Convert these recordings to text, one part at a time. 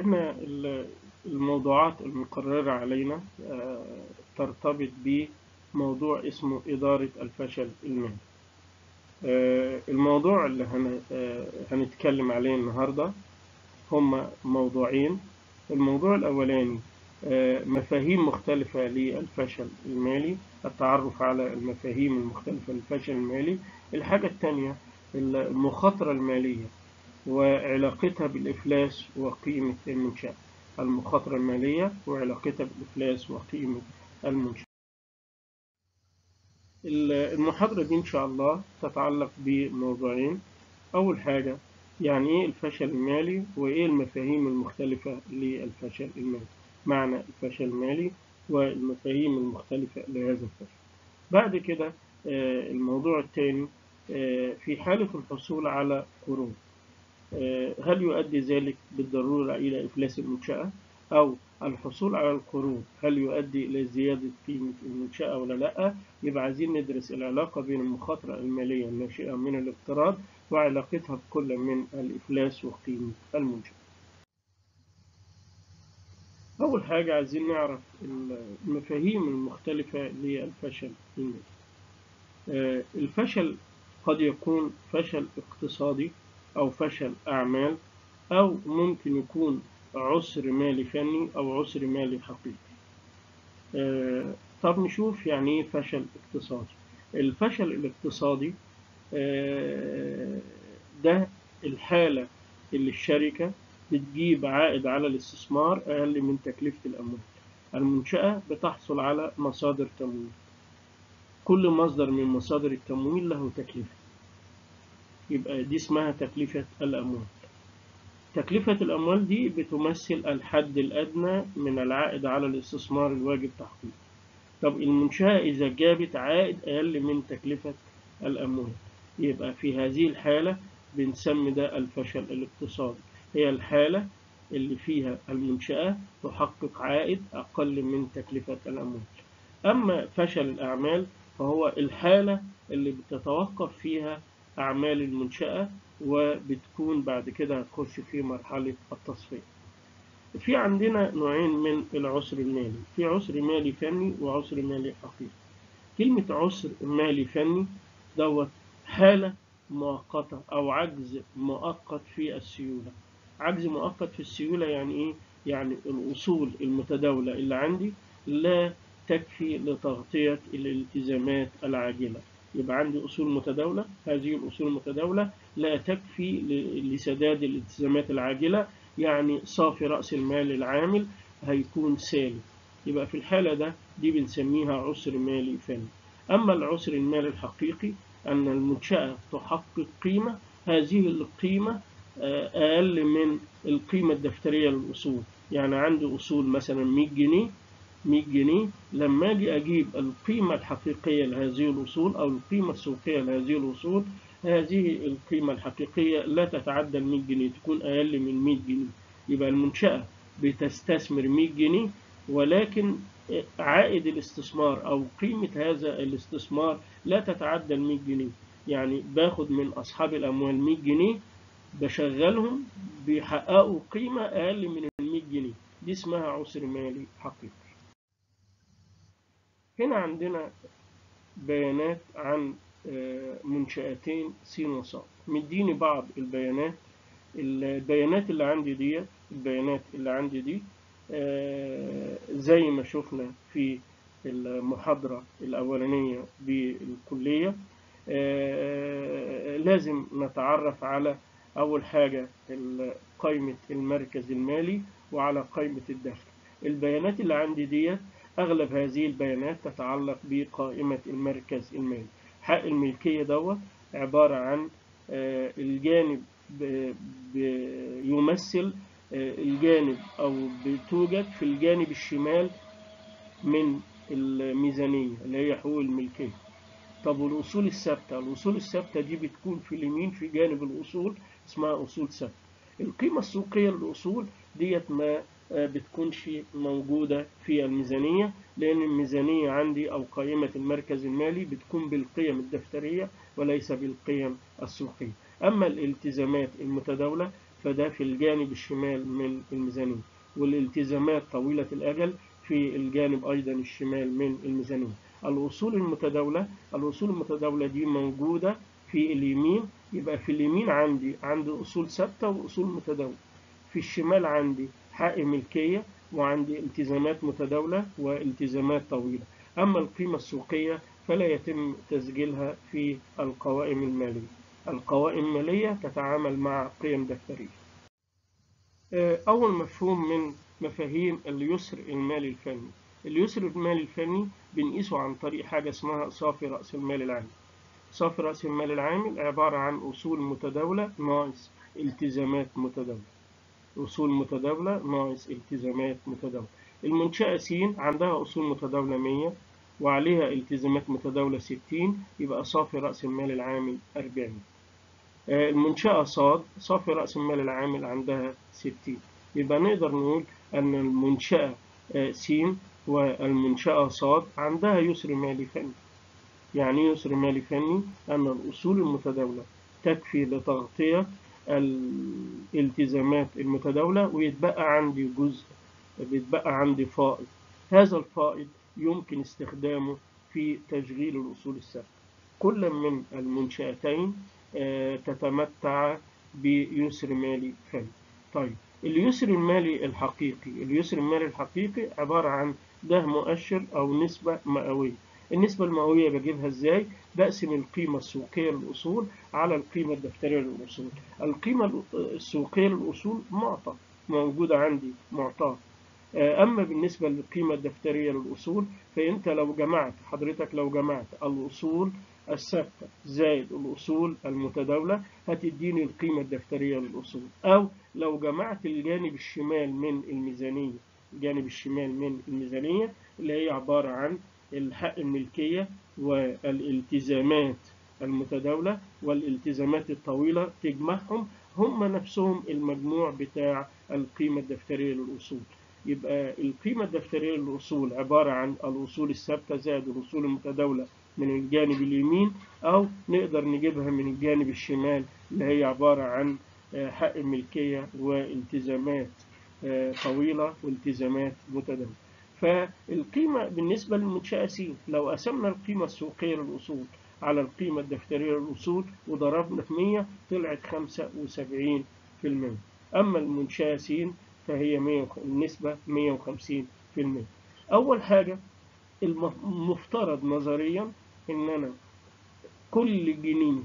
إحنا ال- الموضوعات المقررة علينا آه، ترتبط بموضوع اسمه إدارة الفشل المالي آه، الموضوع اللي آه، هنتكلم عليه النهاردة هما موضوعين. الموضوع الأولاني مفاهيم مختلفة للفشل المالي التعرف على المفاهيم المختلفة للفشل المالي. الحاجة الثانية المخاطرة المالية. وعلاقتها بالإفلاس وقيمة المنشأة المخاطرة المالية وعلاقتها بالإفلاس وقيمة المنشأة. المحاضرة دي إن شاء الله تتعلق بموضوعين. أول حاجة يعني إيه الفشل المالي وإيه المفاهيم المختلفة للفشل المالي؟ معنى الفشل المالي والمفاهيم المختلفة لهذا الفشل. بعد كده آه، الموضوع الثاني آه، في حالة الحصول على قروض. هل يؤدي ذلك بالضرورة إلى إفلاس المنشأة؟ أو الحصول على القروض هل يؤدي إلى زيادة قيمة المنشأة ولا لأ؟ يبقى عايزين ندرس العلاقة بين المخاطرة المالية الناشئة من الاقتراض وعلاقتها بكل من الإفلاس وقيمة المنشأة. أول حاجة عايزين نعرف المفاهيم المختلفة للفشل المالي. آه، الفشل قد يكون فشل اقتصادي أو فشل أعمال أو ممكن يكون عسر مالي فني أو عسر مالي حقيقي. آه، طب نشوف يعني إيه فشل اقتصادي. الفشل الاقتصادي آه، ده الحالة اللي الشركة بتجيب عائد على الاستثمار أقل من تكلفة الأموال. المنشأة بتحصل على مصادر تمويل. كل مصدر من مصادر التمويل له تكلفة. يبقى دي اسمها تكلفة الأموال. تكلفة الأموال دي بتمثل الحد الأدنى من العائد على الاستثمار الواجب تحقيقه. طب المنشأة إذا جابت عائد أقل من تكلفة الأموال يبقى في هذه الحالة بنسمي ده الفشل الاقتصادي. هي الحالة اللي فيها المنشأة تحقق عائد أقل من تكلفة الأموال. أما فشل الأعمال فهو الحالة اللي بتتوقف فيها أعمال المنشأة وبتكون بعد كده هتخش في مرحلة التصفية. في عندنا نوعين من العسر المالي. في عسر مالي فني وعسر مالي حقيقي كلمة عسر مالي فني دوت حالة مؤقتة أو عجز مؤقت في السيولة. عجز مؤقت في السيولة يعني إيه؟ يعني الأصول المتداولة اللي عندي لا تكفي لتغطية الالتزامات العاجلة. يبقى عندي أصول متداولة. هذه الأصول المتداولة لا تكفي لسداد الالتزامات العاجلة يعني صافي رأس المال العامل هيكون سالب يبقى في الحالة ده دي بنسميها عسر مالي فني. أما العسر المالي الحقيقي أن المنشأة تحقق قيمة هذه القيمة أقل من القيمة الدفترية للأصول. يعني عندي أصول مثلا 100 جنيه 100 جنيه لما أجي أجيب القيمة الحقيقية لهذه الأصول أو القيمة السوقية لهذه الأصول هذه القيمة الحقيقية لا تتعدى ال 100 جنيه تكون أقل من 100 جنيه. يبقى المنشأة بتستثمر 100 جنيه ولكن عائد الاستثمار أو قيمة هذا الاستثمار لا تتعدى ال 100 جنيه. يعني باخد من أصحاب الأموال 100 جنيه بشغلهم بيحققوا قيمة أقل من ال 100 جنيه. دي اسمها عسر مالي حقيقي. هنا عندنا بيانات عن منشأتين س وص مديني بعض البيانات. البيانات اللي عندي دي البيانات اللي عندي دي زي ما شفنا في المحاضرة الأولانية بالكلية لازم نتعرف على أول حاجة قائمة المركز المالي وعلى قائمة الدخل. البيانات اللي عندي دي أغلب هذه البيانات تتعلق بقائمة المركز المالي حق الملكية دوت عبارة عن الجانب يمثل الجانب أو بتوجد في الجانب الشمال من الميزانية اللي هي حقوق الملكية. طب والأصول الثابتة؟ الأصول الثابتة دي بتكون في اليمين في جانب الأصول اسمها أصول ثابتة. القيمة السوقية للأصول ديت ما بتكونش موجودة في الميزانية لأن الميزانية عندي أو قائمة المركز المالي بتكون بالقيم الدفترية وليس بالقيم السوقية. أما الالتزامات المتداولة فده في الجانب الشمال من الميزانية والالتزامات طويلة الأجل في الجانب أيضا الشمال من الميزانية. الأصول المتداولة الأصول المتداولة دي موجودة في اليمين يبقى في اليمين عندي عندي أصول ثابتة وأصول متداولة. في الشمال عندي حق ملكية وعندي التزامات متداولة والتزامات طويلة. أما القيمة السوقية فلا يتم تسجيلها في القوائم المالية. القوائم المالية تتعامل مع قيم دفترية. أول مفهوم من مفاهيم اليسر المالي الفني. اليسر المالي الفني بنقيسه عن طريق حاجة اسمها صافي رأس المال العام صافي رأس المال العام عبارة عن أصول متداولة ناقص التزامات متداولة. أصول متداولة ناقص التزامات متداولة. المنشأة س عندها أصول متداولة 100 وعليها التزامات متداولة 60 يبقى صافي رأس المال العامل 40 المنشأة ص صافي رأس المال العامل عندها 60 يبقى نقدر نقول أن المنشأة س والمنشأة ص عندها يسر مالي فني. يعني يسر مالي فني؟ أن الأصول المتداولة تكفي لتغطية الالتزامات المتداولة ويتبقى عندي جزء بيتبقى عندي فائض. هذا الفائض يمكن استخدامه في تشغيل الأصول الثابتة. كل من المنشأتين تتمتع بيسر مالي فني. طيب اليسر المالي الحقيقي اليسر المالي الحقيقي عبارة عن ده مؤشر أو نسبة مئوية. النسبة المئوية بجيبها إزاي؟ بقسم القيمة السوقية للأصول على القيمة الدفترية للأصول. القيمة السوقية للأصول معطى موجودة عندي معطاة أما بالنسبة للقيمة الدفترية للأصول فأنت لو جمعت حضرتك لو جمعت الأصول الثابتة زائد الأصول المتداولة هتديني القيمة الدفترية للأصول. أو لو جمعت الجانب الشمال من الميزانية الجانب الشمال من الميزانية اللي هي عبارة عن الحق الملكية والالتزامات المتداولة والالتزامات الطويلة تجمعهم هم نفسهم المجموع بتاع القيمة الدفترية للأصول. يبقى القيمة الدفترية للأصول عبارة عن الأصول الثابتة زائد الأصول المتداولة من الجانب اليمين أو نقدر نجيبها من الجانب الشمال اللي هي عبارة عن حق الملكية والتزامات طويلة والتزامات متداولة. فالقيمة بالنسبة للمنشأة س لو قسمنا القيمة السوقية للأصول على القيمة الدفترية للأصول وضربنا في 100 طلعت 75% أما المنشأة س فهي 100 النسبة 150% أول حاجة المفترض نظريا إن أنا كل جنيه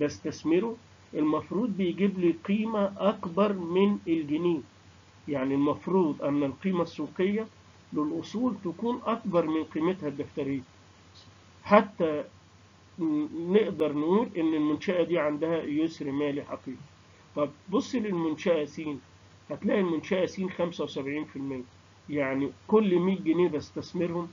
بستثمره المفروض بيجيب لي قيمة أكبر من الجنيه. يعني المفروض أن القيمة السوقية للأصول تكون أكبر من قيمتها الدفترية. حتى نقدر نقول إن المنشأة دي عندها يسر مالي حقيقي. طب بص للمنشأة س هتلاقي المنشأة س 75% يعني كل 100 جنيه بستثمرهم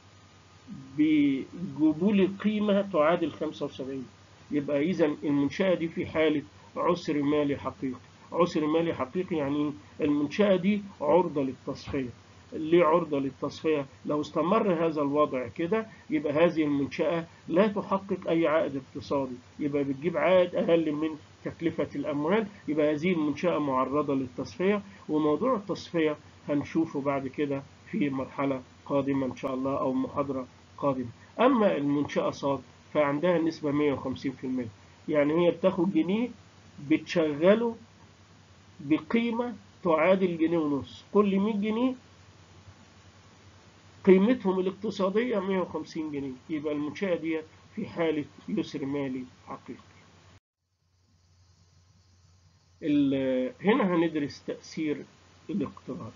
بيجيبوا قيمة تعادل 75 يبقى إذا المنشأة دي في حالة عسر مالي حقيقي. عسر مالي حقيقي يعني المنشأة دي عرضة للتصفية. ليه عرضة للتصفية؟ لو استمر هذا الوضع كده يبقى هذه المنشأة لا تحقق أي عائد اقتصادي. يبقى بتجيب عائد أقل من تكلفة الأموال يبقى هذه المنشأة معرضة للتصفية. وموضوع التصفية هنشوفه بعد كده في مرحلة قادمة إن شاء الله أو محاضرة قادمة. أما المنشأة صاد فعندها نسبة 150% يعني هي بتاخد جنيه بتشغله بقيمة تعادل جنيه ونص. كل 100 جنيه قيمتهم الاقتصادية 150 جنيه. يبقى المنشأة دي في حالة يسر مالي حقيقي هنا هندرس تأثير الاقتراض.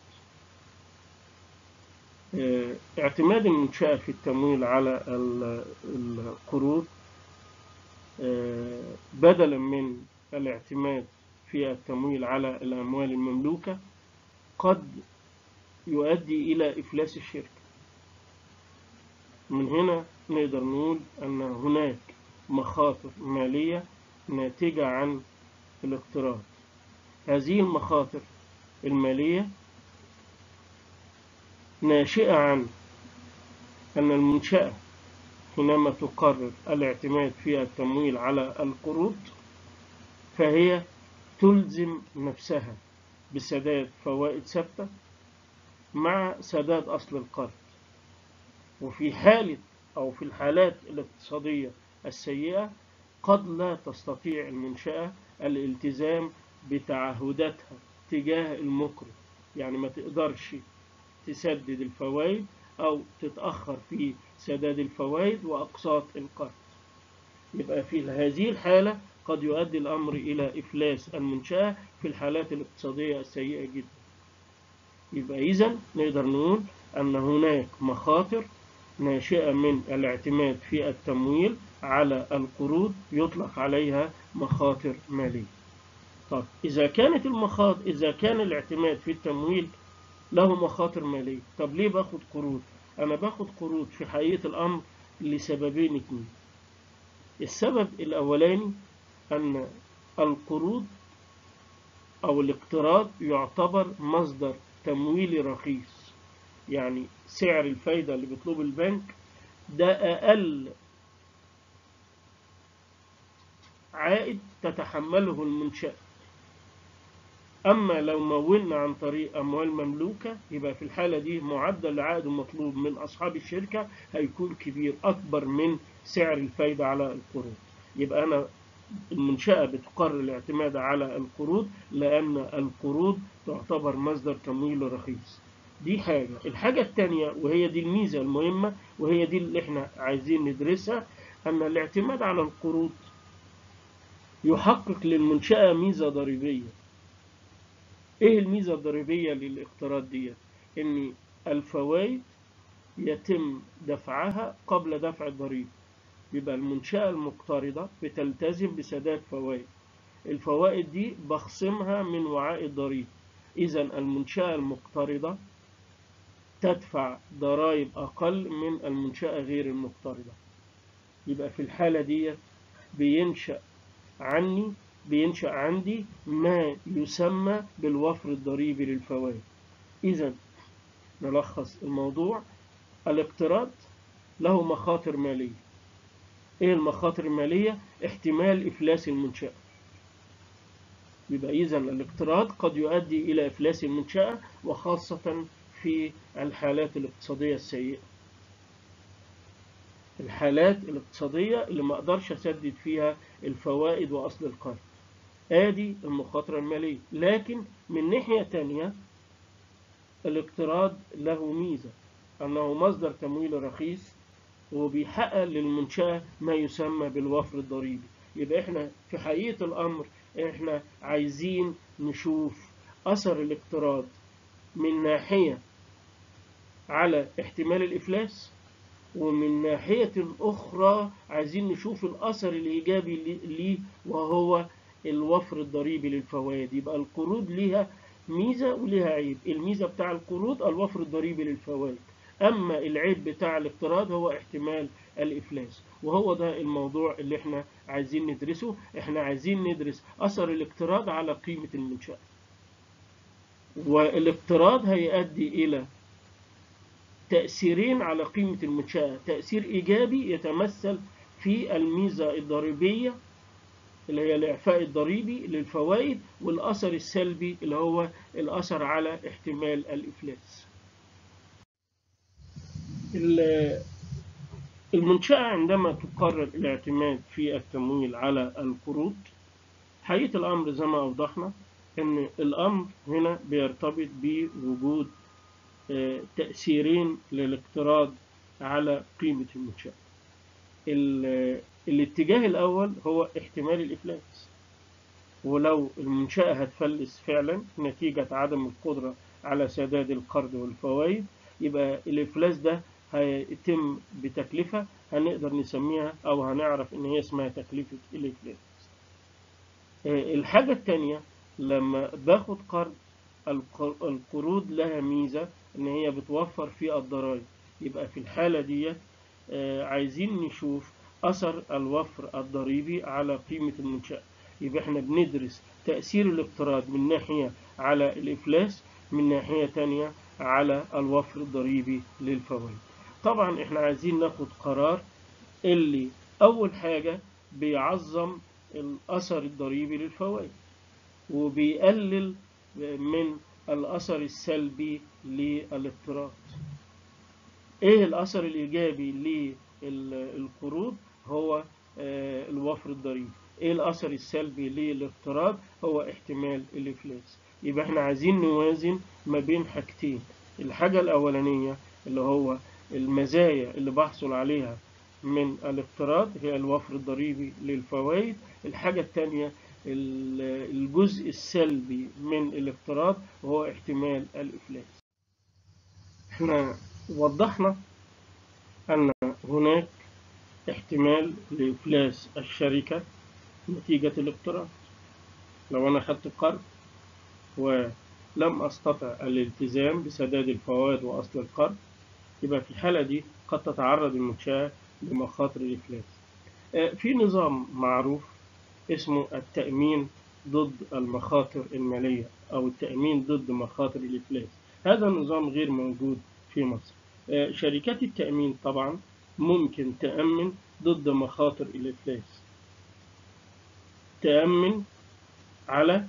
اعتماد المنشأة في التمويل على القروض بدلا من الاعتماد في التمويل على الأموال المملوكة قد يؤدي إلى إفلاس الشركة. من هنا نقدر نقول أن هناك مخاطر مالية ناتجة عن الاقتراض. هذه المخاطر المالية ناشئة عن أن المنشأة حينما تقرر الاعتماد في التمويل على القروض فهي تلزم نفسها بسداد فوائد ثابتة مع سداد أصل القرض. وفي حالة أو في الحالات الاقتصادية السيئة قد لا تستطيع المنشأة الالتزام بتعهداتها تجاه المقرض يعني ما تقدرش تسدد الفوائد أو تتأخر في سداد الفوائد وأقساط القرض يبقى في هذه الحالة قد يؤدي الأمر إلى إفلاس المنشأة في الحالات الاقتصادية السيئة جدا. يبقى إذا نقدر نقول أن هناك مخاطر ناشئة من الاعتماد في التمويل على القروض يطلق عليها مخاطر مالية. طب إذا كانت المخاطر إذا كان الاعتماد في التمويل له مخاطر مالية طب ليه باخد قروض؟ أنا باخد قروض في حقيقة الأمر لسببين اتنين. السبب الأولاني أن القروض أو الاقتراض يعتبر مصدر تمويلي رخيص. يعني سعر الفايدة اللي بيطلبه البنك ده أقل عائد تتحمله المنشأة أما لو مولنا عن طريق أموال مملوكة يبقى في الحالة دي معدل العائد المطلوب من أصحاب الشركة هيكون كبير أكبر من سعر الفايدة على القروض. يبقى أنا المنشأة بتقرر الاعتماد على القروض لأن القروض تعتبر مصدر تمويل رخيص. دي حاجة. الحاجة التانية وهي دي الميزة المهمة وهي دي اللي إحنا عايزين ندرسها أن الاعتماد على القروض يحقق للمنشأة ميزة ضريبية. إيه الميزة الضريبية للاقتراض دي؟ إن الفوائد يتم دفعها قبل دفع الضريبة يبقى المنشأة المقترضة بتلتزم بسداد فوائد. الفوائد دي بخصمها من وعاء الضريبة إذا المنشأة المقترضة تدفع ضرائب أقل من المنشأة غير المقترضة. يبقى في الحالة دي بينشأ عني بينشأ عندي ما يسمى بالوفر الضريبي للفوائد. إذا نلخص الموضوع. الاقتراض له مخاطر مالية. إيه المخاطر المالية؟ احتمال إفلاس المنشأة. يبقى إذا الاقتراض قد يؤدي إلى إفلاس المنشأة وخاصة في الحالات الاقتصادية السيئة. الحالات الاقتصادية اللي ما أقدرش أسدد فيها الفوائد وأصل القرض. آدي المخاطرة المالية. لكن من ناحية تانية الاقتراض له ميزة. أنه مصدر تمويل رخيص وبيحقق للمنشأة ما يسمى بالوفر الضريبي. يبقى إحنا في حقيقة الأمر إحنا عايزين نشوف أثر الاقتراض من ناحية على احتمال الإفلاس ومن ناحية أخرى عايزين نشوف الأثر الإيجابي ليه وهو الوفر الضريبي للفوائد. يبقى القروض ليها ميزة وليها عيب. الميزة بتاع القروض الوفر الضريبي للفوائد. أما العيب بتاع الاقتراض هو احتمال الإفلاس وهو ده الموضوع اللي إحنا عايزين ندرسه. إحنا عايزين ندرس أثر الاقتراض على قيمة المنشأة. والإقتراض هيؤدي إلى تأثيرين على قيمة المنشأة تأثير إيجابي يتمثل في الميزة الضريبية اللي هي الإعفاء الضريبي للفوائد والأثر السلبي اللي هو الأثر على احتمال الإفلاس. المنشأة عندما تقرر الاعتماد في التمويل على القروض حقيقة الأمر زي ما أوضحنا أن الأمر هنا بيرتبط بوجود تأثيرين للاقتراض على قيمة المنشأة. الاتجاه الأول هو احتمال الإفلاس. ولو المنشأة هتفلس فعلا نتيجة عدم القدرة على سداد القرض والفوائد يبقى الإفلاس ده هيتم بتكلفة هنقدر نسميها أو هنعرف إن هي اسمها تكلفة الإفلاس. الحاجة التانية لما باخد قرض القروض لها ميزة إن هي بتوفر في الضرائب يبقى في الحالة دي عايزين نشوف أثر الوفر الضريبي على قيمة المنشأة. يبقى إحنا بندرس تأثير الاقتراض من ناحية على الإفلاس من ناحية تانية على الوفر الضريبي للفوائد. طبعا إحنا عايزين ناخد قرار اللي أول حاجة بيعظم الأثر الضريبي للفوائد وبيقلل من الأثر السلبي للاقتراض إيه الأثر الإيجابي للقروض؟ هو الوفر الضريبي. إيه الأثر السلبي للاقتراض هو احتمال الإفلاس. يبقى إحنا عايزين نوازن ما بين حاجتين. الحاجة الأولانية اللي هو المزايا اللي بحصل عليها من الاقتراض هي الوفر الضريبي للفوائد. الحاجة الثانية الجزء السلبي من الاقتراض وهو احتمال الإفلاس. إحنا وضحنا أن هناك احتمال لإفلاس الشركة نتيجة الاقتراض لو أنا خدت قرض ولم أستطع الالتزام بسداد الفوائد وأصل القرض يبقى في الحالة دي قد تتعرض المنشأة لمخاطر الإفلاس. في نظام معروف اسمه التأمين ضد المخاطر المالية أو التأمين ضد مخاطر الإفلاس. هذا النظام غير موجود في مصر. شركات التأمين طبعا ممكن تأمن ضد مخاطر الإفلاس. تأمن على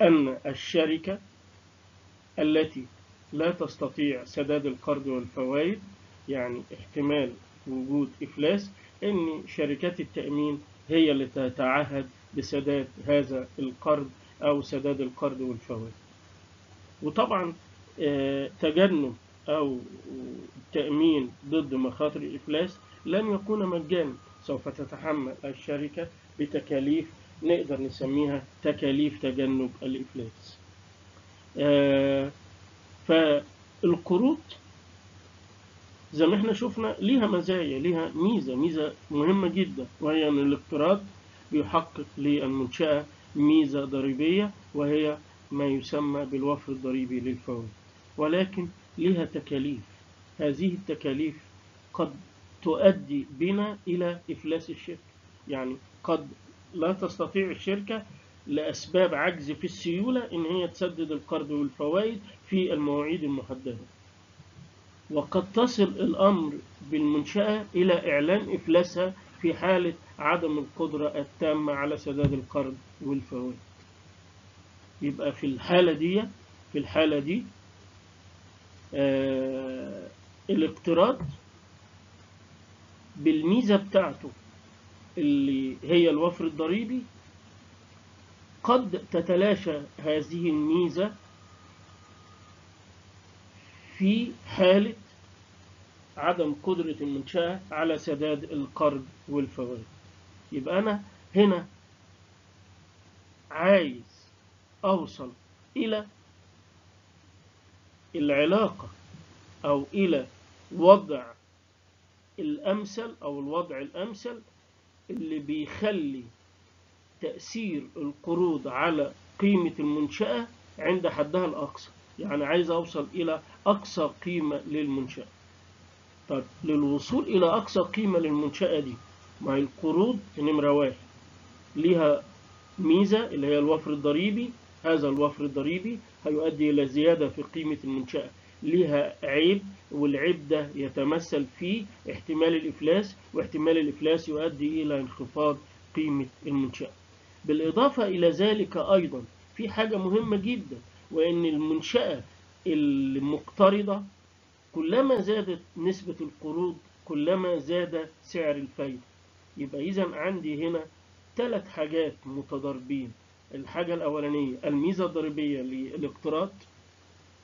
أن الشركة التي لا تستطيع سداد القرض والفوائد يعني احتمال وجود إفلاس أن شركات التأمين هي اللي تتعهد بسداد هذا القرض أو سداد القرض والفوائد. وطبعا تجنب أو التأمين ضد مخاطر الإفلاس لن يكون مجانا. سوف تتحمل الشركة بتكاليف نقدر نسميها تكاليف تجنب الإفلاس. فالقروض زي ما إحنا شفنا ليها مزايا ليها ميزة ميزة مهمة جدا وهي أن الاقتراض بيحقق للمنشأة ميزة ضريبية وهي ما يسمى بالوفر الضريبي للفوائد ولكن لها تكاليف. هذه التكاليف قد تؤدي بنا إلى إفلاس الشركة. يعني قد لا تستطيع الشركة لأسباب عجز في السيولة إن هي تسدد القرض والفوائد في المواعيد المحددة. وقد تصل الأمر بالمنشأة إلى إعلان إفلاسها في حالة عدم القدرة التامة على سداد القرض والفوائد. يبقى في الحالة دي في الحالة دي آه الاقتراض بالميزة بتاعته اللي هي الوفر الضريبي قد تتلاشى هذه الميزة في حالة عدم قدرة المنشأة على سداد القرض والفوائد. يبقى أنا هنا عايز أوصل إلى العلاقة أو إلى وضع الأمثل أو الوضع الأمثل اللي بيخلي تأثير القروض على قيمة المنشأة عند حدها الأقصى. يعني عايز أوصل إلى أقصى قيمة للمنشأة. طب للوصول إلى أقصى قيمة للمنشأة دي هي القروض؟ نمرة واحد ليها ميزة اللي هي الوفر الضريبي هذا الوفر الضريبي هيؤدي إلى زيادة في قيمة المنشأة. ليها عيب والعيب ده يتمثل في احتمال الإفلاس واحتمال الإفلاس يؤدي إلى انخفاض قيمة المنشأة. بالإضافة إلى ذلك أيضا في حاجة مهمة جدا. وإن المنشأة المقترضة كلما زادت نسبة القروض كلما زاد سعر الفايدة. يبقى إذا عندي هنا ثلاث حاجات متضاربين. الحاجة الأولانية الميزة الضريبية للإقتراض.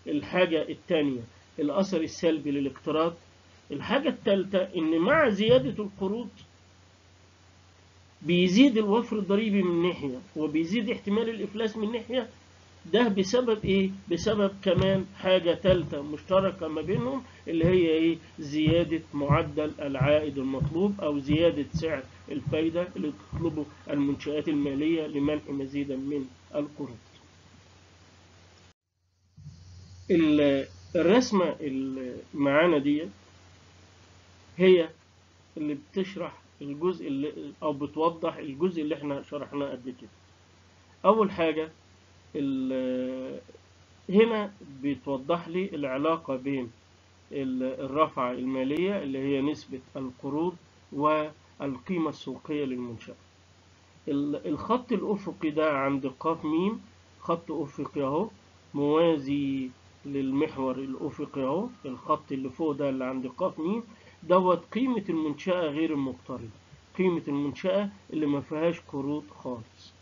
الحاجة الثانية الأثر السلبي للإقتراض. الحاجة الثالثة إن مع زيادة القروض بيزيد الوفر الضريبي من ناحية وبيزيد احتمال الإفلاس من ناحية ده بسبب إيه؟ بسبب كمان حاجة ثالثة مشتركة ما بينهم اللي هي إيه؟ زيادة معدل العائد المطلوب أو زيادة سعر الفايدة اللي تطلبه المنشآت المالية لمنع مزيدا من القروض. الرسمة اللي معانا دي هي اللي بتشرح الجزء اللي أو بتوضح الجزء اللي إحنا شرحناه قبل كده. أول حاجة هنا بتوضح لي العلاقة بين الرفعة المالية اللي هي نسبة القروض والقيمة السوقية للمنشأة. ال- الخط الأفقي ده عند قاف ميم خط أفقي أهو موازي للمحور الأفقي أهو الخط اللي فوق ده اللي عند قاف ميم دوت قيمة المنشأة غير المقترضة قيمة المنشأة اللي ما فيهاش قروض خالص.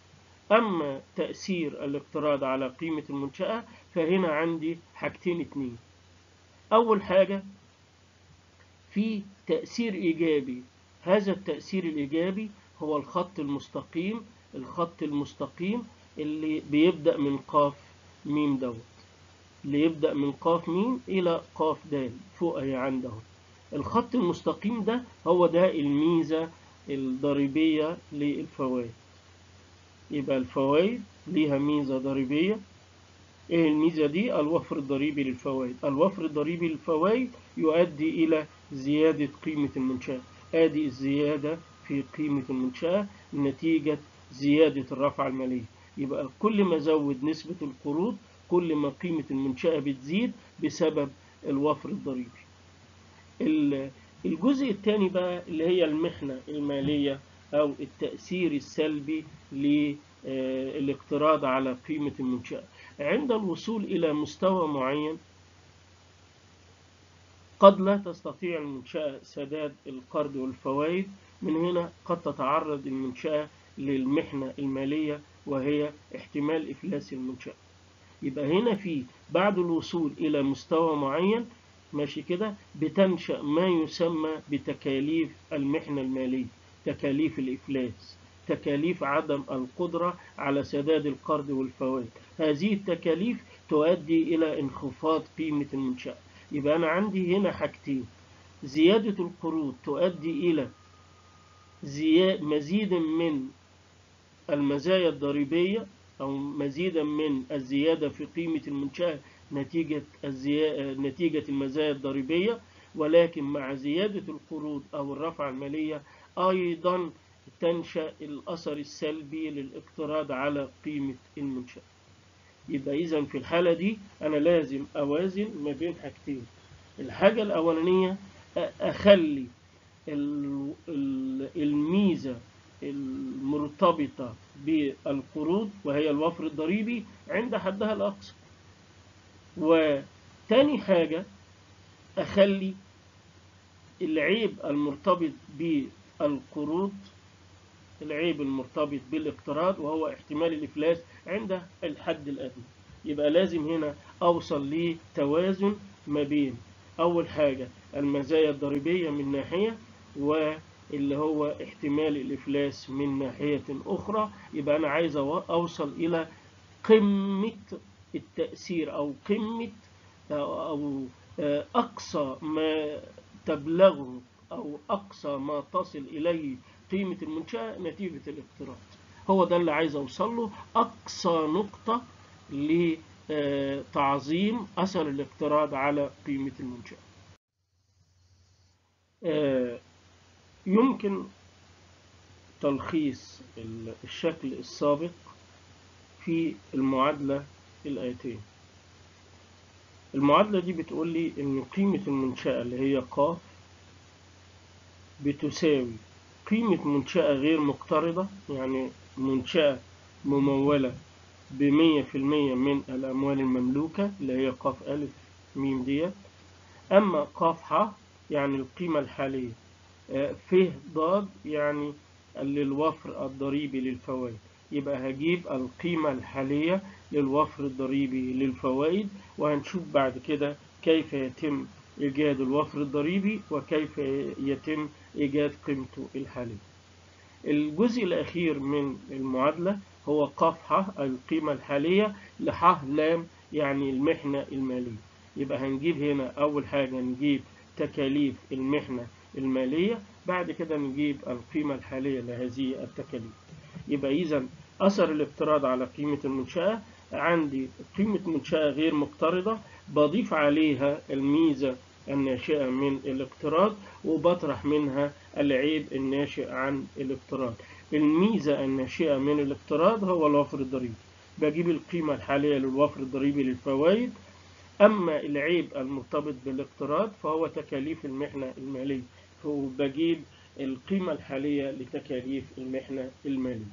أما تأثير الاقتراض على قيمة المنشأة فهنا عندي حاجتين اتنين. أول حاجة في تأثير إيجابي. هذا التأثير الإيجابي هو الخط المستقيم الخط المستقيم اللي بيبدأ من قاف ميم دوت. اللي يبدأ من قاف ميم إلى قاف دال فوق أهي عنده الخط المستقيم ده هو ده الميزة الضريبية للفوائد. يبقى الفوائد ليها ميزة ضريبية. إيه الميزة دي؟ الوفر الضريبي للفوائد. الوفر الضريبي للفوائد يؤدي إلى زيادة قيمة المنشأة. آدي الزيادة في قيمة المنشأة نتيجة زيادة الرفعة المالية. يبقى كل ما زود نسبة القروض كل ما قيمة المنشأة بتزيد بسبب الوفر الضريبي. ال- الجزء الثاني بقى اللي هي المحنة المالية. أو التأثير السلبي للاقتراض على قيمة المنشأة. عند الوصول إلى مستوى معين قد لا تستطيع المنشأة سداد القرض والفوائد. من هنا قد تتعرض المنشأة للمحنة المالية وهي احتمال إفلاس المنشأة. يبقى هنا في بعد الوصول إلى مستوى معين ماشي كده بتنشأ ما يسمى بتكاليف المحنة المالية. تكاليف الإفلاس تكاليف عدم القدرة على سداد القرض والفوائد. هذه التكاليف تؤدي إلى انخفاض قيمة المنشأة. يبقى أنا عندي هنا حاجتين. زيادة القروض تؤدي إلى مزيد من المزايا الضريبية أو مزيدا من الزيادة في قيمة المنشأة نتيجة الزيا... نتيجة المزايا الضريبية. ولكن مع زيادة القروض أو الرفعة المالية أيضا تنشأ الأثر السلبي للاقتراض على قيمة المنشأة. يبقى إذا في الحالة دي أنا لازم أوازن ما بين حاجتين. الحاجة الأولانية أخلي ال- ال- الميزة المرتبطة بالقروض وهي الوفر الضريبي عند حدها الأقصى. وتاني حاجة أخلي العيب المرتبط بالقروض العيب المرتبط بالاقتراض وهو احتمال الإفلاس عند الحد الأدنى. يبقى لازم هنا أوصل لتوازن ما بين أول حاجة المزايا الضريبية من ناحية واللي هو احتمال الإفلاس من ناحية أخرى. يبقى أنا عايز أو- أوصل إلى قمة التأثير أو قمة أو أقصى ما تبلغه أو أقصى ما تصل إليه قيمة المنشأة نتيجة الاقتراض. هو ده اللي عايز أوصل له. أقصى نقطة لتعظيم أثر الاقتراض على قيمة المنشأة. يمكن تلخيص ال- الشكل السابق في المعادلة الآتية المعادلة دي بتقول لي إن قيمة المنشأة اللي هي ق بتساوي. قيمة منشأة غير مقترضة يعني منشأة ممولة بمية في المية من الأموال المملوكة اللي هي قاف ألف ميم ديت. أما قاف ح يعني القيمة الحالية. آه، ف ضاد يعني للوفر الضريبي للفوائد. يبقى هجيب القيمة الحالية للوفر الضريبي للفوائد وهنشوف بعد كده كيف يتم إيجاد الوفر الضريبي وكيف يتم إيجاد قيمته الحالية الجزء الأخير من المعادلة هو ق ح القيمة الحالية لح لام يعني المحنة المالية. يبقى هنجيب هنا أول حاجة نجيب تكاليف المحنة المالية بعد كده نجيب القيمة الحالية لهذه التكاليف. يبقى إذا أثر الاقتراض على قيمة المنشأة عندي قيمة منشأة غير مقترضة بضيف عليها الميزة الناشئة من الاقتراض وبطرح منها العيب الناشئ عن الاقتراض. الميزة الناشئة من الاقتراض هو الوفر الضريبي. بجيب القيمة الحالية للوفر الضريبي للفوائد. أما العيب المرتبط بالاقتراض فهو تكاليف المحنة المالية. فبجيب القيمة الحالية لتكاليف المحنة المالية.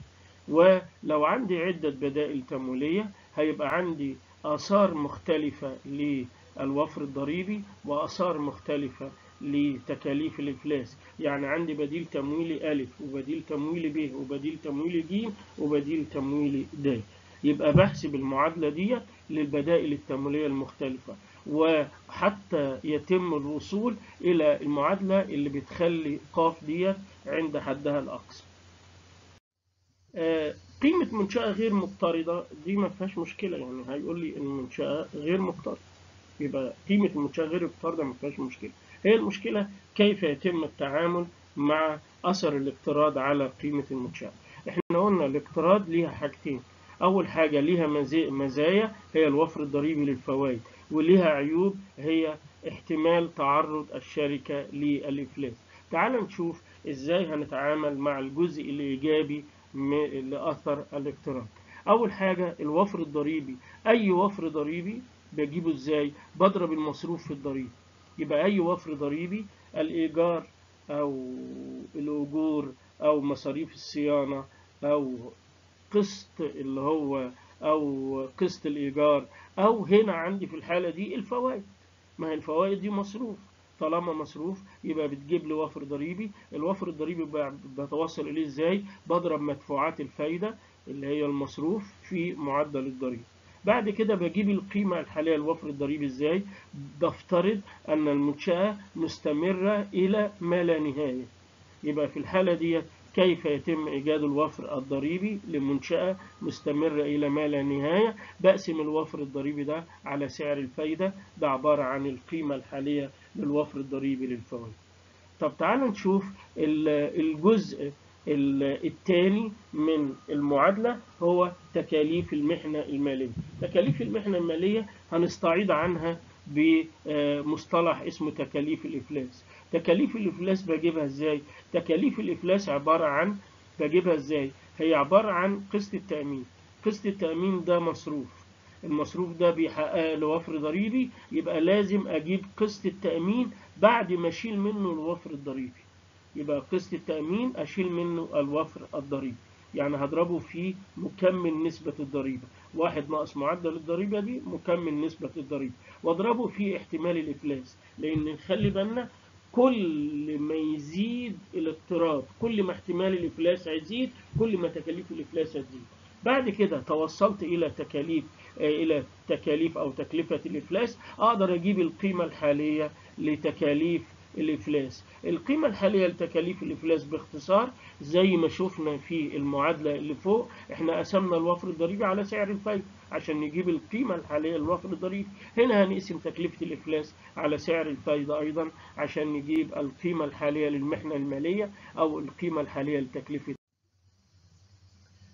ولو عندي عدة بدائل تمويلية هيبقى عندي آثار مختلفة للوفر الضريبي وآثار مختلفة لتكاليف الإفلاس. يعني عندي بديل تمويلي ألف وبديل تمويلي ب وبديل تمويلي ج وبديل تمويلي د. يبقى بحسب المعادلة دي للبدائل التمويلية المختلفة. وحتى يتم الوصول إلى المعادلة اللي بتخلي قاف ديت عند حدها الأقصى. قيمة منشأة غير مقترضة دي ما فيهاش مشكلة يعني هيقول لي إن منشأة غير مقترضة يبقى قيمة المنشأة غير مقترضة ما فيهاش مشكلة. هي المشكلة كيف يتم التعامل مع أثر الاقتراض على قيمة المنشأة؟ إحنا قلنا الاقتراض ليها حاجتين. أول حاجة ليها مزايا هي الوفر الضريبي للفوائد وليها عيوب هي احتمال تعرض الشركة للإفلاس. تعال نشوف إزاي هنتعامل مع الجزء الإيجابي لأثر الاقتراض أول حاجة الوفر الضريبي. أي وفر ضريبي بجيبه إزاي؟ بضرب المصروف في الضريبة. يبقى أي وفر ضريبي الإيجار أو الأجور أو مصاريف الصيانة أو قسط اللي هو أو قسط الإيجار أو هنا عندي في الحالة دي الفوائد. ما هي الفوائد دي مصروف. طالما مصروف يبقى بتجيب لي وفر ضريبي. الوفر الضريبي بتوصل إليه إزاي؟ بضرب مدفوعات الفايدة اللي هي المصروف في معدل الضريبة بعد كده بجيب القيمة الحالية للوفر الضريبي إزاي؟ بفترض أن المنشأة مستمرة إلى ما لا نهاية. يبقى في الحالة دي كيف يتم إيجاد الوفر الضريبي لمنشأة مستمرة إلى ما لا نهاية؟ بقسم الوفر الضريبي ده على سعر الفايدة. ده عبارة عن القيمة الحالية للوفر الضريبي للفوائد طب تعال نشوف الجزء الثاني من المعادلة هو تكاليف المحنة المالية. تكاليف المحنة المالية هنستعيض عنها بمصطلح اسمه تكاليف الإفلاس. تكاليف الإفلاس بجيبها إزاي؟ تكاليف الإفلاس عبارة عن بجيبها إزاي؟ هي عبارة عن قسط التأمين. قسط التأمين ده مصروف. المصروف ده بيحقق لي وفر ضريبي يبقى لازم أجيب قسط التأمين بعد ما أشيل منه الوفر الضريبي. يبقى قسط التأمين أشيل منه الوفر الضريبي. يعني هضربه في مكمل نسبة الضريبة. واحد ناقص معدل الضريبة دي مكمل نسبة الضريبة. واضربه في احتمال الإفلاس. لأن خلي بالنا كل ما يزيد الاقتراض كل ما احتمال الإفلاس هيزيد كل ما تكاليف الإفلاس هتزيد. بعد كده توصلت إلى تكاليف إلى تكاليف أو تكلفة الإفلاس أقدر أجيب القيمة الحالية لتكاليف الإفلاس. القيمة الحالية لتكاليف الإفلاس باختصار زي ما شفنا في المعادلة اللي فوق إحنا قسمنا الوفر الضريبي على سعر الفايدة عشان نجيب القيمة الحالية للوفر الضريبي. هنا هنقسم تكلفة الإفلاس على سعر الفايدة أيضا عشان نجيب القيمة الحالية للمحنة المالية أو القيمة الحالية لتكلفة.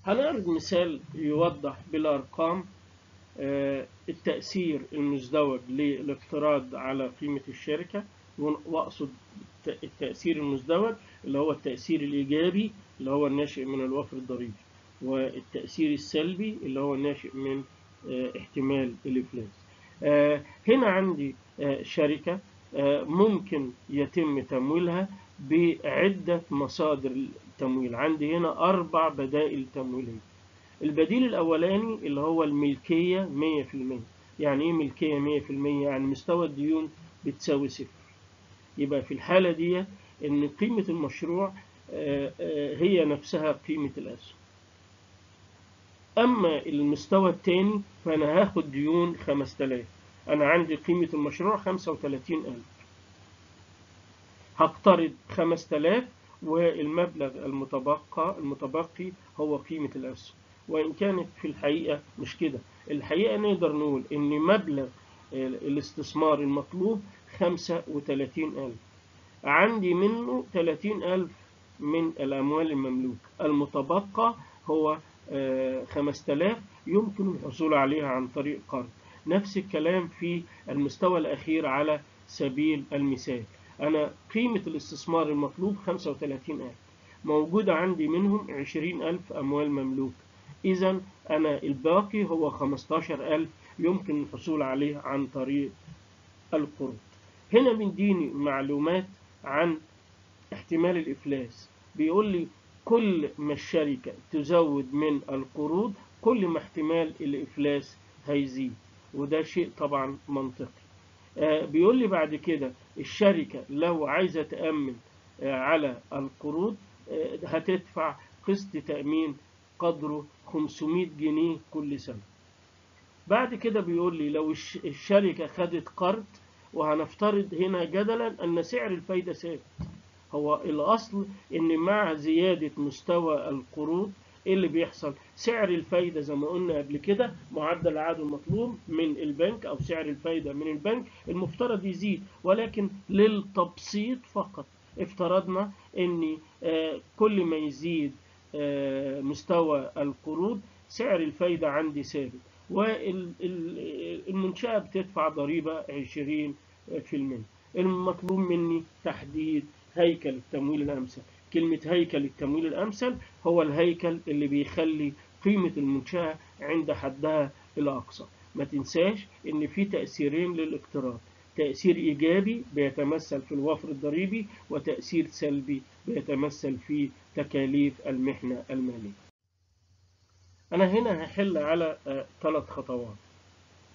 هنعرض مثال يوضح بالأرقام التأثير المزدوج للاقتراض على قيمة الشركة وأقصد التأثير المزدوج اللي هو التأثير الإيجابي اللي هو الناشئ من الوفر الضريبي والتأثير السلبي اللي هو الناشئ من احتمال الإفلاس. هنا عندي شركة ممكن يتم تمويلها بعدة مصادر التمويل عندي هنا أربع بدائل تمويلية. البديل الأولاني اللي هو الملكية 100% يعني إيه ملكية 100% يعني مستوى الديون بتساوي صفر. يبقى في الحالة دي إن قيمة المشروع هي نفسها قيمة الأسهم. أما المستوى الثاني فأنا هاخد ديون 5000 أنا عندي قيمة المشروع 35000 هقترض 5000 والمبلغ المتبقى المتبقي هو قيمة الأسهم. وإن كانت في الحقيقة مش كده. الحقيقة نقدر نقول إن مبلغ الاستثمار المطلوب 35000 عندي منه 30000 من الأموال المملوكة. المتبقى هو 5000 يمكن الحصول عليها عن طريق قرض. نفس الكلام في المستوى الأخير على سبيل المثال. أنا قيمة الاستثمار المطلوب 35000 موجودة عندي منهم 20000 أموال مملوكة. إذا أنا الباقي هو 15000 يمكن الحصول عليه عن طريق القرض هنا بيديني معلومات عن احتمال الإفلاس. بيقول لي كل ما الشركة تزود من القروض كل ما احتمال الإفلاس هيزيد. وده شيء طبعا منطقي. آه بيقول لي بعد كده الشركة لو عايزة تأمن آه على القروض آه هتدفع قسط تأمين قدره 500 جنيه كل سنة بعد كده بيقول لي لو الشركة خدت قرض وهنفترض هنا جدلا أن سعر الفايدة ثابت هو الأصل إن مع زيادة مستوى القروض إيه اللي بيحصل؟ سعر الفايدة زي ما قلنا قبل كده معدل العائد المطلوب من البنك أو سعر الفايدة من البنك المفترض يزيد ولكن للتبسيط فقط افترضنا إن كل ما يزيد مستوى القروض سعر الفايدة عندي ثابت. والمنشأة بتدفع ضريبة 20% المطلوب مني تحديد هيكل التمويل الأمثل. كلمة هيكل التمويل الأمثل هو الهيكل اللي بيخلي قيمة المنشأة عند حدها الأقصى. ما تنساش إن في تأثيرين للاقتراض. تأثير إيجابي بيتمثل في الوفر الضريبي وتأثير سلبي بيتمثل في تكاليف المحنة المالية. أنا هنا هحل على ثلاث خطوات.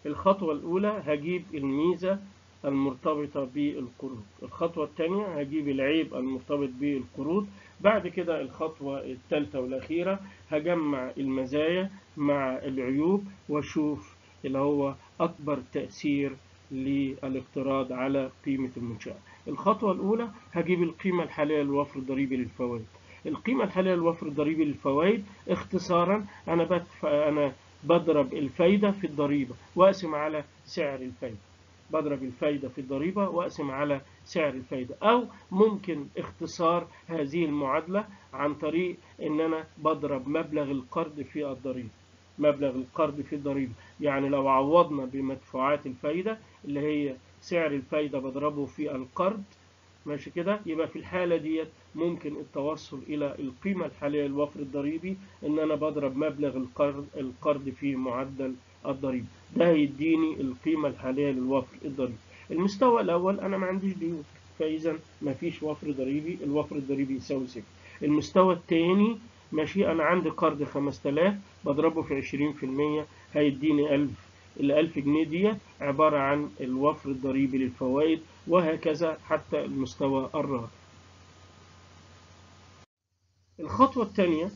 الخطوة الأولى هجيب الميزة المرتبطة بالقروض. الخطوة الثانية هجيب العيب المرتبط بالقروض. بعد كده الخطوة الثالثة والأخيرة هجمع المزايا مع العيوب وأشوف اللي هو أكبر تأثير للاقتراض على قيمة المنشأة. الخطوة الأولى هجيب القيمة الحالية للوفر الضريبي للفوائد. القيمة الحالية للوفر الضريبي للفوائد اختصارا أنا بدفع أنا بضرب الفايدة في الضريبة وأقسم على سعر الفايدة. بضرب الفايدة في الضريبة وأقسم على سعر الفايدة. أو ممكن اختصار هذه المعادلة عن طريق إن أنا بضرب مبلغ القرض في الضريبة. مبلغ القرض في الضريبة. يعني لو عوضنا بمدفوعات الفايدة اللي هي سعر الفايدة بضربه في القرض ماشي كده؟ يبقى في الحالة ديت ممكن التوصل إلى القيمة الحالية للوفر الضريبي إن أنا بضرب مبلغ القرض القرض في معدل الضريبة ده هيديني القيمة الحالية للوفر الضريبي. المستوى الأول أنا ما عنديش ديون فإذا ما فيش وفر ضريبي الوفر الضريبي يساوي صفر. المستوى الثاني ماشي أنا عندي قرض 5000 بضربه في 20% هيديني 1000 ال 1000 جنيه دي عبارة عن الوفر الضريبي للفوائد وهكذا حتى المستوى الرابع الخطوة الثانية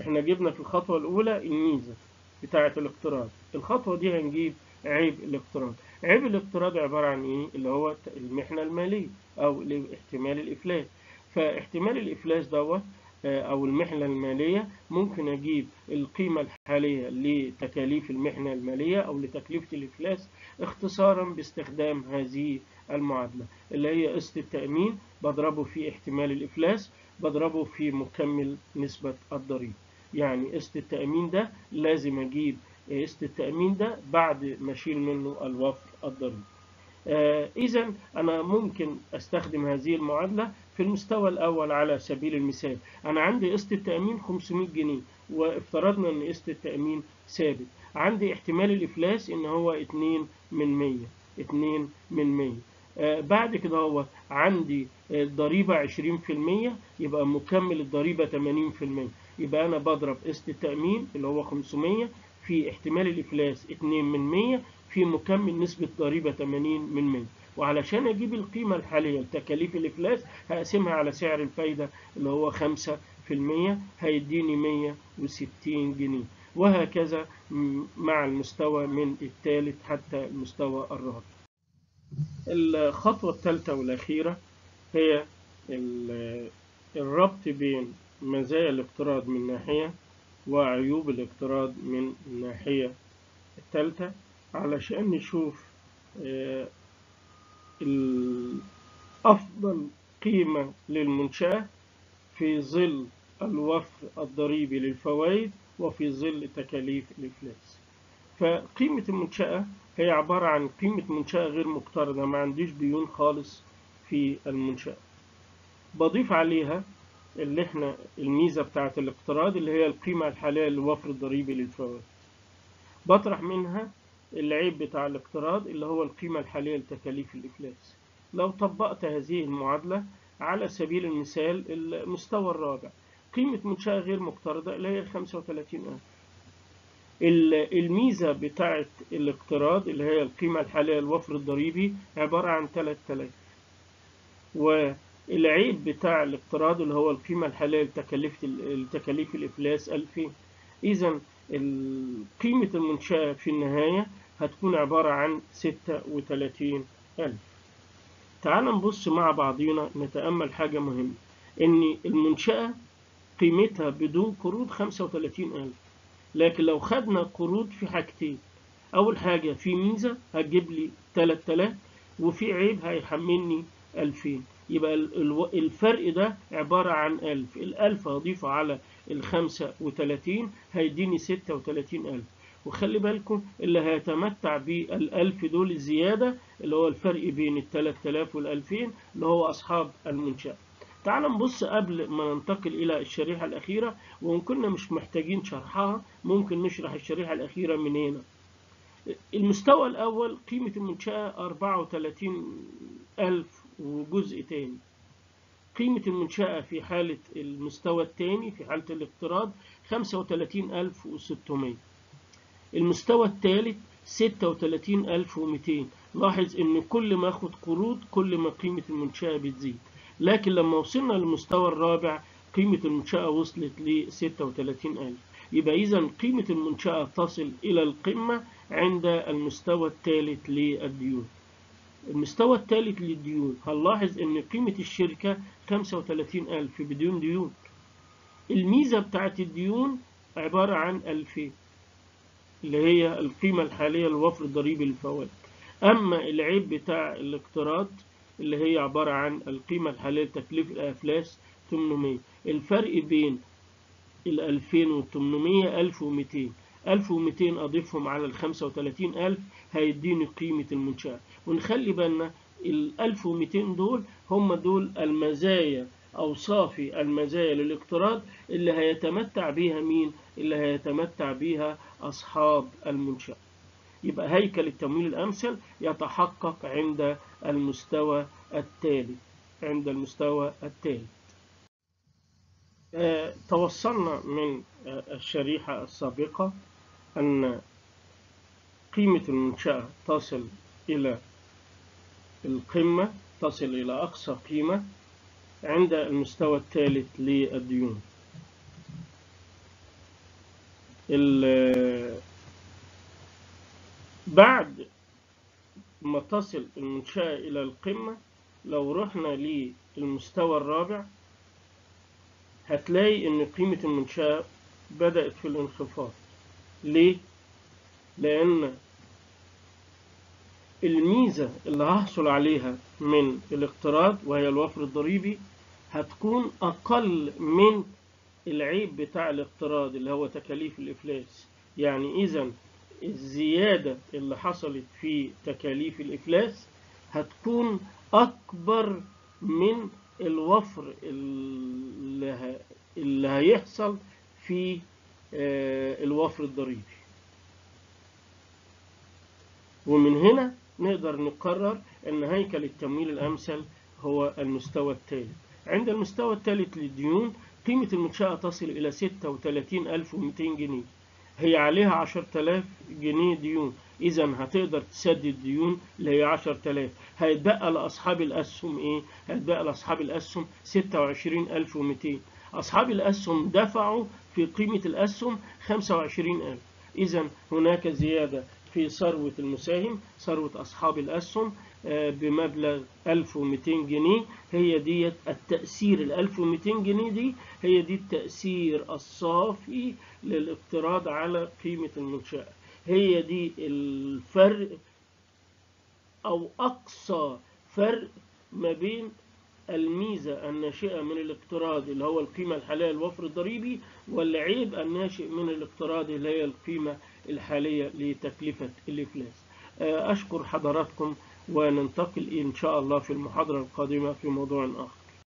إحنا جبنا في الخطوة الأولى الميزة بتاعة الاقتراض. الخطوة دي هنجيب عيب الاقتراض. عيب الاقتراض عبارة عن إيه؟ اللي هو المحنة المالية أو احتمال الإفلاس. فاحتمال الإفلاس دوت أو المحنة المالية ممكن أجيب القيمة الحالية لتكاليف المحنة المالية أو لتكلفة الإفلاس اختصارا باستخدام هذه المعادلة اللي هي قسط التأمين بضربه في احتمال الإفلاس بضربه في مكمل نسبة الضريبة يعني قسط التأمين ده لازم أجيب قسط التأمين ده بعد ما أشيل منه الوفر الضريبي. آه إذا أنا ممكن أستخدم هذه المعادلة في المستوى الأول على سبيل المثال. أنا عندي قسط التأمين 500 جنيه وافترضنا أن قسط التأمين ثابت. عندي احتمال الإفلاس إن هو 2 من 100 2 من 100 آه بعد كده هو عندي الضريبة 20% يبقى مكمل الضريبة 80% يبقى أنا بضرب قسط التأمين اللي هو 500 في احتمال الإفلاس 2 من 100 في مكمل نسبة ضريبة 80 من 100 وعلشان أجيب القيمة الحالية لتكاليف الإفلاس هقسمها على سعر الفايدة اللي هو 5% هيديني 160 جنيه. وهكذا مع المستوى من الثالث حتى المستوى الرابع. الخطوة الثالثة والأخيرة هي الربط بين مزايا الاقتراض من ناحية وعيوب الاقتراض من الناحية الثالثة. علشان نشوف أفضل قيمة للمنشأة في ظل الوفر الضريبي للفوائد وفي ظل تكاليف الإفلاس. فقيمة المنشأة هي عبارة عن قيمة منشأة غير مقترضة ما عنديش ديون خالص في المنشأة. بضيف عليها اللي إحنا الميزة بتاعة الاقتراض اللي هي القيمة الحالية للوفر الضريبي للفوائد. بطرح منها العيب بتاع الاقتراض اللي هو القيمة الحالية لتكاليف الإفلاس. لو طبقت هذه المعادلة على سبيل المثال المستوى الرابع قيمة منشأة غير مقترضة اللي هي 35000 الميزة بتاعة الاقتراض اللي هي القيمة الحالية الوفر الضريبي عبارة عن 3000 والعيب بتاع الاقتراض اللي هو القيمة الحالية لتكاليف لتكاليف الإفلاس 2000 إذا قيمة المنشأة في النهاية هتكون عبارة عن 36000 تعال نبص مع بعضينا نتأمل حاجة مهمة. إن المنشأة قيمتها بدون قروض 35000 لكن لو خدنا قروض في حاجتين. أول حاجة في ميزة هتجيب لي 3000 وفي عيب هيحملني 2000 يبقى الفرق ده عبارة عن 1000 الألف هضيفه على ال 35 هيديني 36000 وخلي بالكم اللي هيتمتع بالألف دول الزيادة اللي هو الفرق بين ال 3000 وال 2000 اللي هو أصحاب المنشأة تعال نبص قبل ما ننتقل إلى الشريحة الأخيرة وإن كنا مش محتاجين شرحها ممكن نشرح الشريحة الأخيرة من هنا. المستوى الأول قيمة المنشأة 34 ألف وجزء تاني. قيمة المنشأة في حالة المستوى الثاني في حالة الاقتراض 35600 المستوى الثالث 36200 لاحظ إن كل ما اخد قروض كل ما قيمة المنشأة بتزيد. لكن لما وصلنا للمستوى الرابع قيمة المنشأة وصلت ل 36000 يبقى إذا قيمة المنشأة تصل إلى القمة عند المستوى الثالث للديون. المستوى الثالث للديون هنلاحظ إن قيمة الشركة 35000 بدون ديون. الميزة بتاعت الديون عبارة عن 2000 اللي هي القيمة الحالية للوفر الضريبي للفوائد أما العيب بتاع الاقتراض اللي هي عبارة عن القيمة الحالية لتكليف الأفلاس 800 الفرق بين ال 2800 1200 1200 أضيفهم على ال 35000 هيديني قيمة المنشأة. ونخلي بالنا ال 1200 دول هم دول المزايا أو صافي المزايا للاقتراض اللي هيتمتع بيها مين؟ اللي هيتمتع بيها أصحاب المنشأة. يبقى هيكل التمويل الأمثل يتحقق عند المستوى التالي عند المستوى التالي. آه توصلنا من آه الشريحة السابقة أن قيمة المنشأة تصل إلى القمة تصل إلى أقصى قيمة. عند المستوى الثالث للديون بعد ما تصل المنشأة إلى القمة لو رحنا للمستوى الرابع هتلاقي إن قيمة المنشأة بدأت في الانخفاض ليه؟ لأن الميزة اللي هحصل عليها من الاقتراض وهي الوفر الضريبي هتكون أقل من العيب بتاع الاقتراض اللي هو تكاليف الإفلاس. يعني إذا الزيادة اللي حصلت في تكاليف الإفلاس هتكون أكبر من الوفر اللي هيحصل في الوفر الضريبي. ومن هنا نقدر نقرر أن هيكل التمويل الأمثل هو المستوى الثالث عند المستوى الثالث للديون قيمة المنشأة تصل إلى 36200 جنيه. هي عليها 10000 جنيه ديون. إذا هتقدر تسدد ديون اللي هي 10000 هيتبقى لأصحاب الأسهم إيه؟ هيتبقى لأصحاب الأسهم 26200 أصحاب الأسهم دفعوا في قيمة الأسهم 25000 إذا هناك زيادة. في ثروة المساهم ثروة أصحاب الأسهم بمبلغ 1200 جنيه. هي دي التأثير ال 1200 جنيه دي هي دي التأثير الصافي للاقتراض على قيمة المنشأة. هي دي الفرق أو أقصى فرق ما بين الميزة الناشئة من الاقتراض اللي هو القيمة الحالية الوفر الضريبي والعيب الناشئ من الاقتراض اللي هي القيمة الحالية لتكلفة الإفلاس. أشكر حضراتكم وننتقل إن شاء الله في المحاضرة القادمة في موضوع آخر.